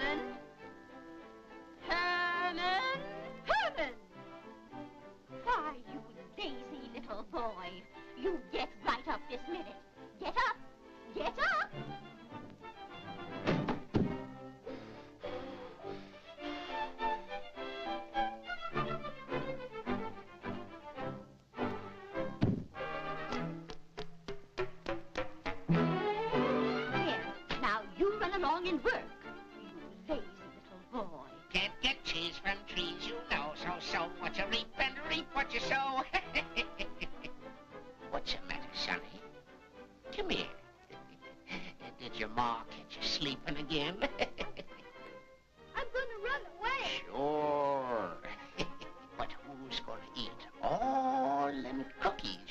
Herman. Herman! Herman! Why, you lazy little boy. You get right up this minute. Get up! Get up! Here, now you run along and work.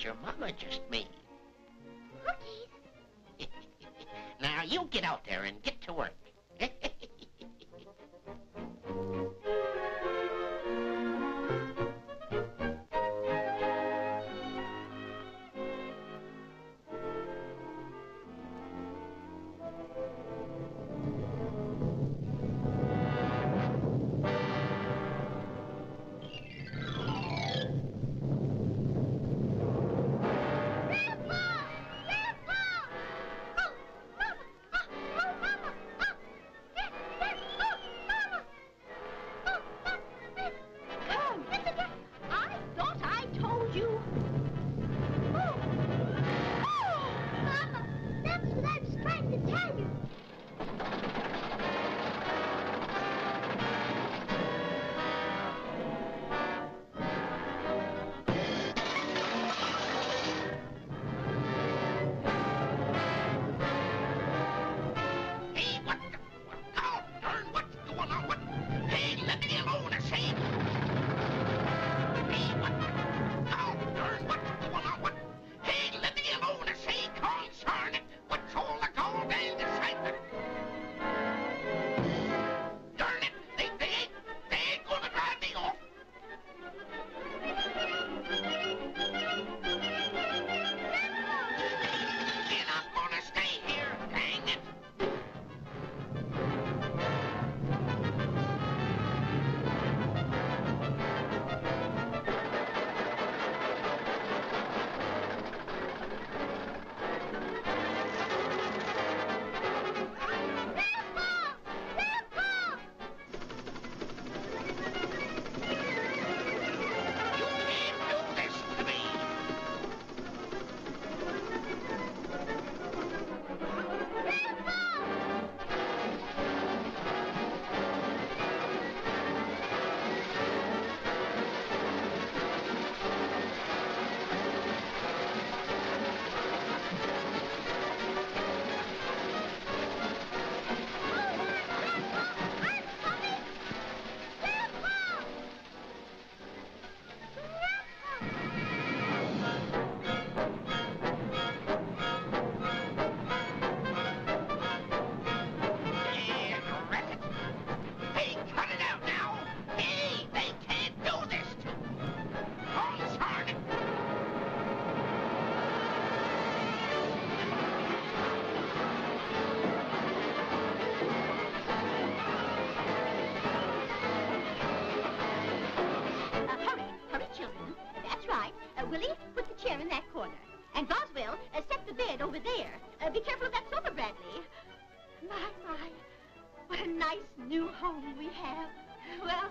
your mama just made. Cookies? now you get out there and get to work. the bed over there. Uh, be careful of that sofa, Bradley. My, my, what a nice new home we have. Well,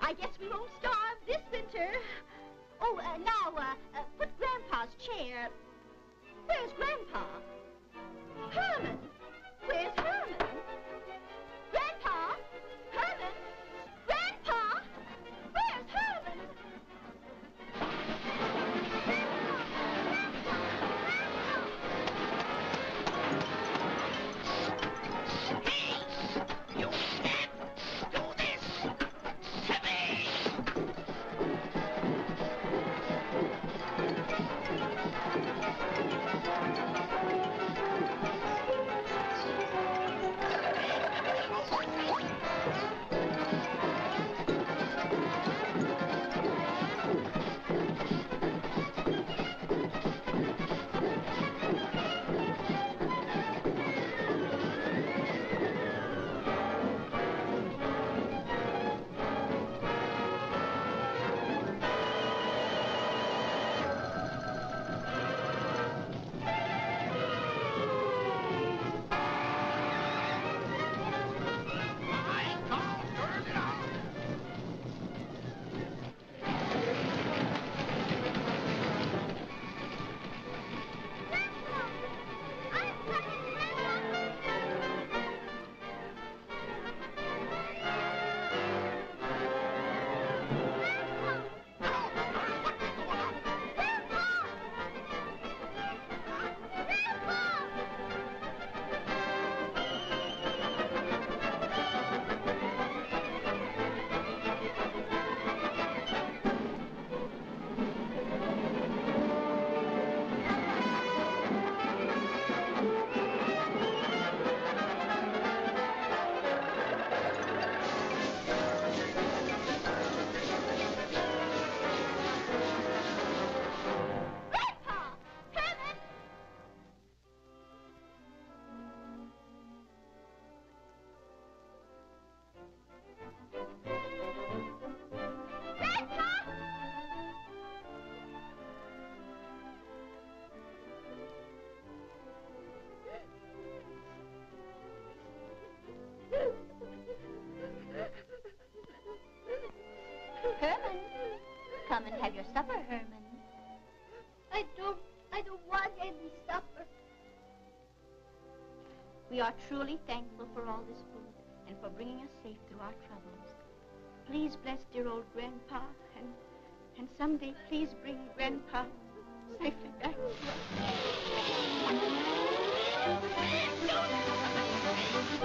I guess we won't starve this winter. Oh, uh, now, uh, uh put Grandpa's chair. Where's Grandpa? your supper, Herman. I don't, I don't want any supper. We are truly thankful for all this food and for bringing us safe through our troubles. Please bless dear old Grandpa and, and someday please bring Grandpa safely back to us.